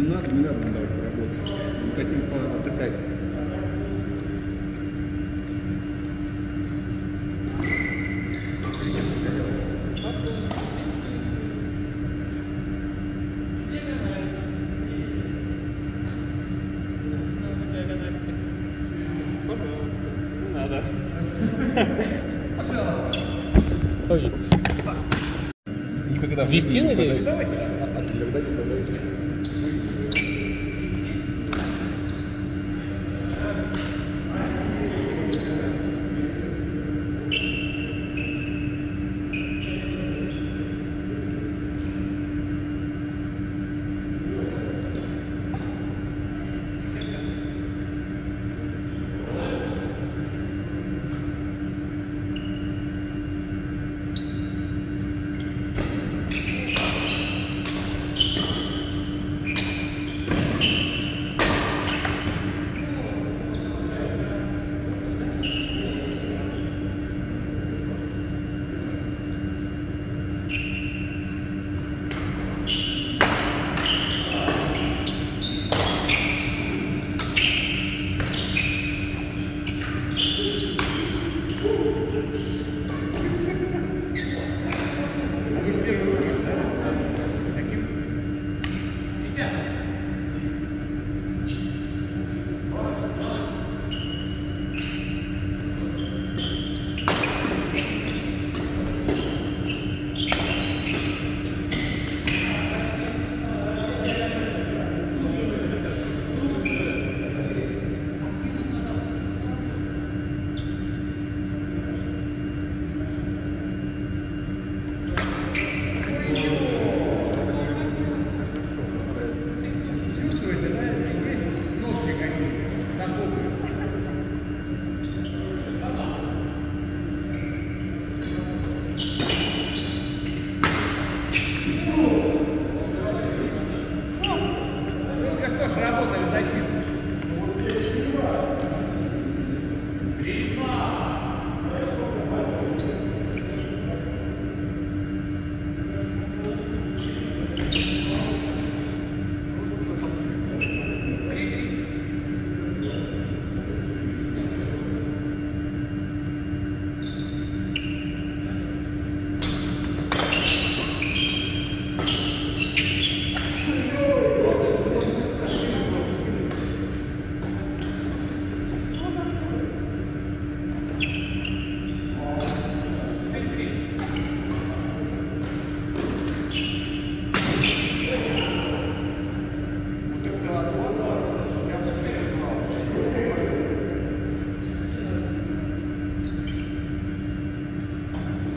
надо, не надо нам давать поработать. Мы хотим отдыхать. Пожалуйста. Не надо. Ой, Никогда. Ввести, надеюсь? Давайте еще.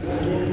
Yeah.